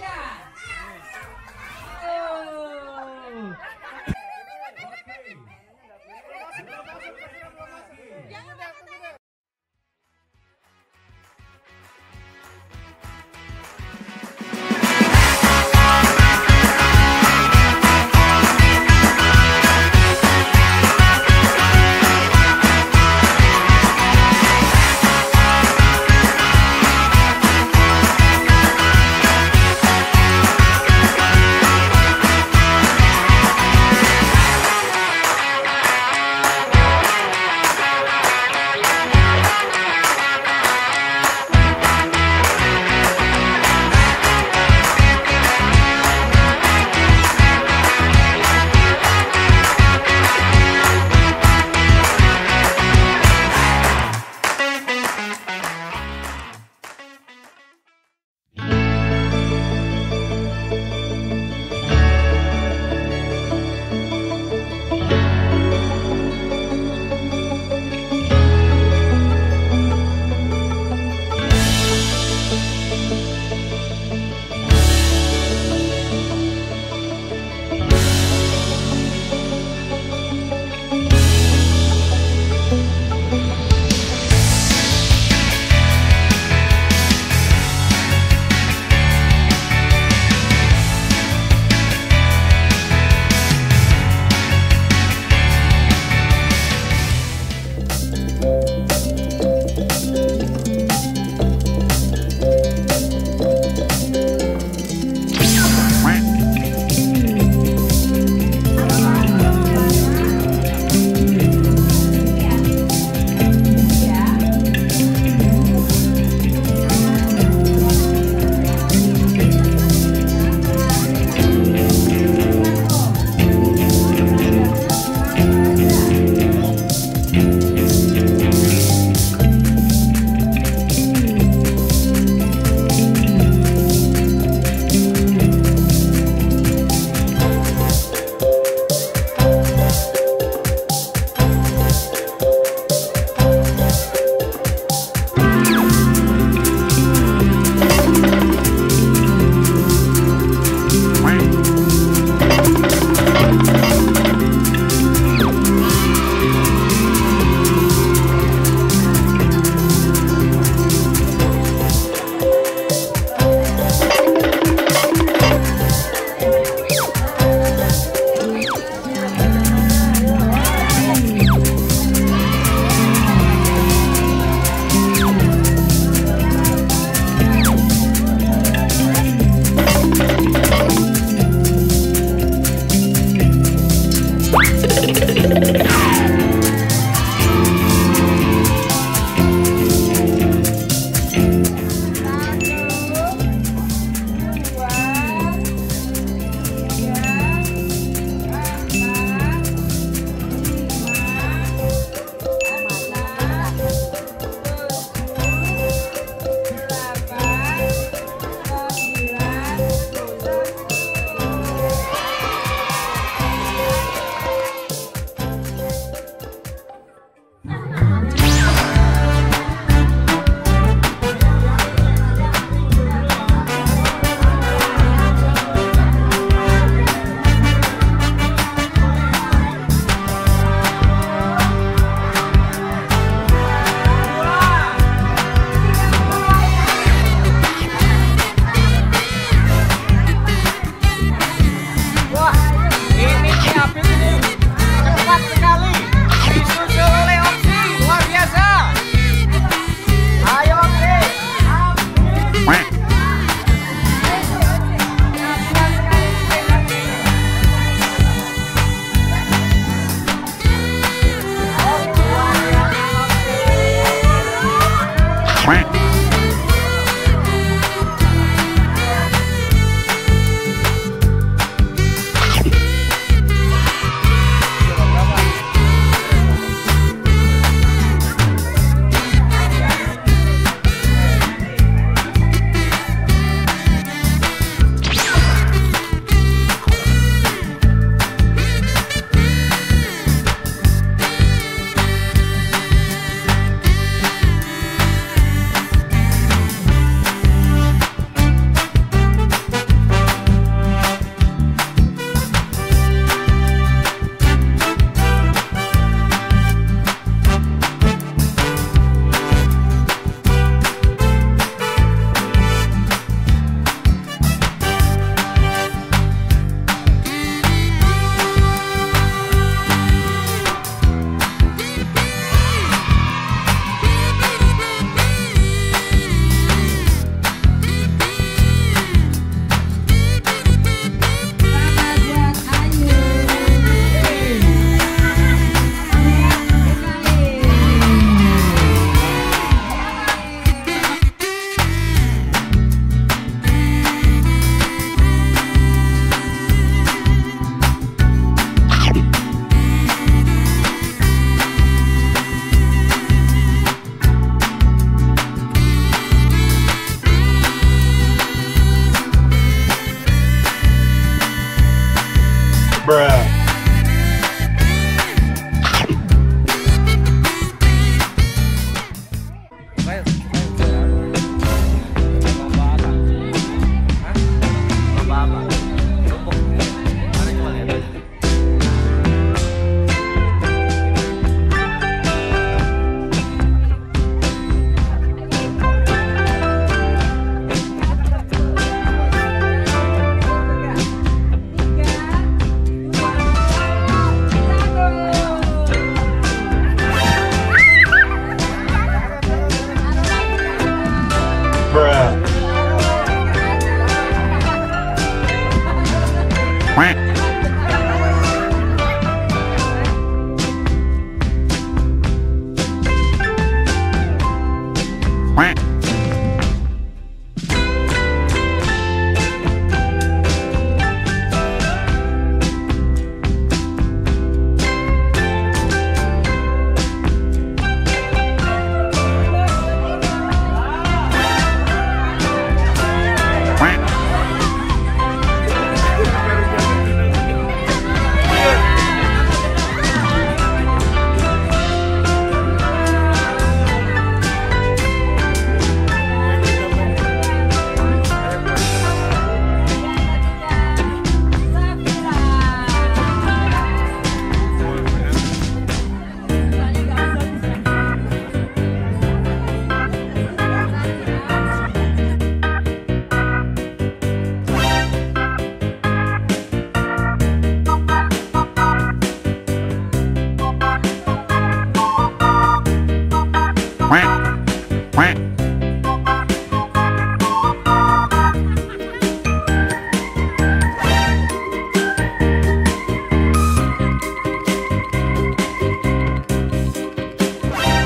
Yeah.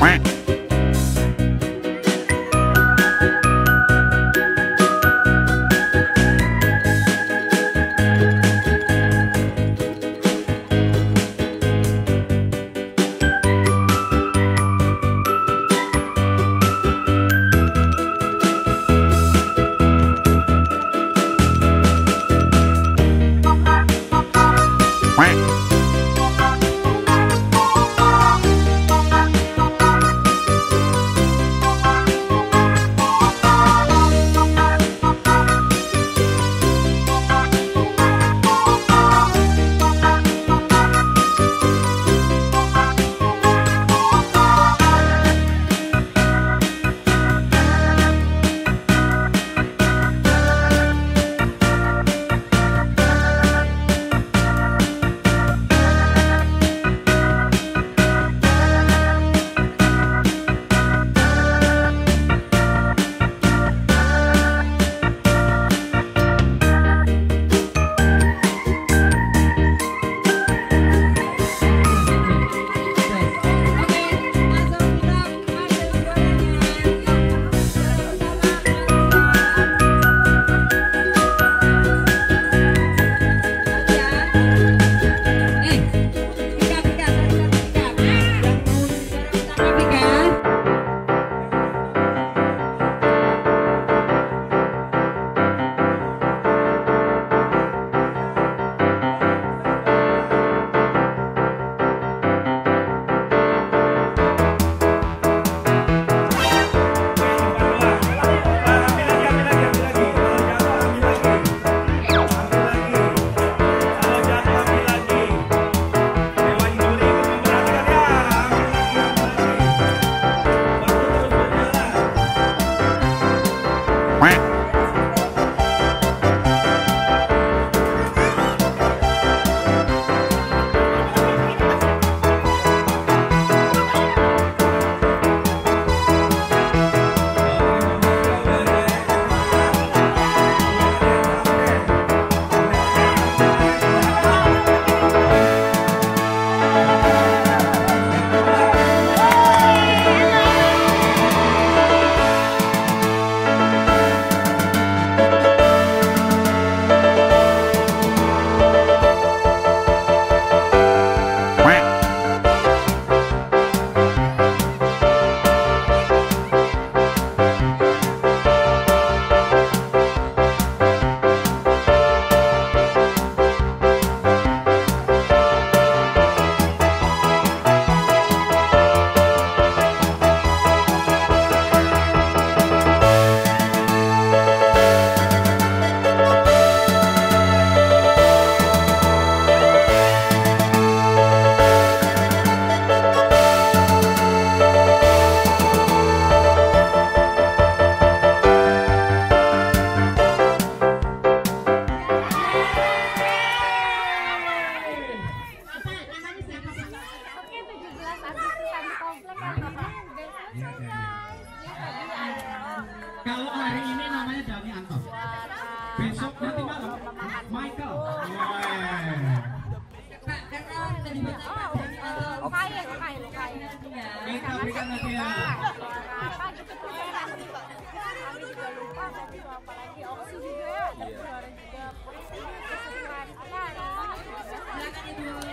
Quack.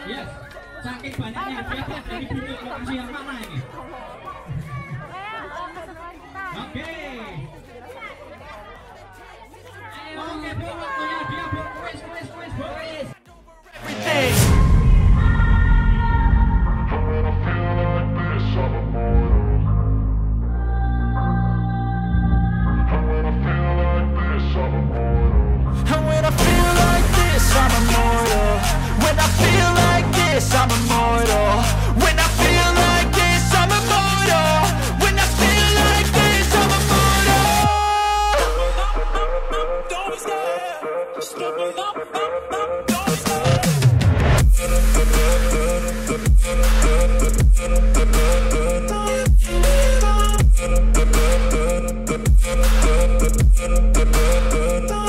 Iya. Saking banyaknya hadiah dari bidik lokasi yang mana ini? Oke. Oke, Bu, waktunya Don't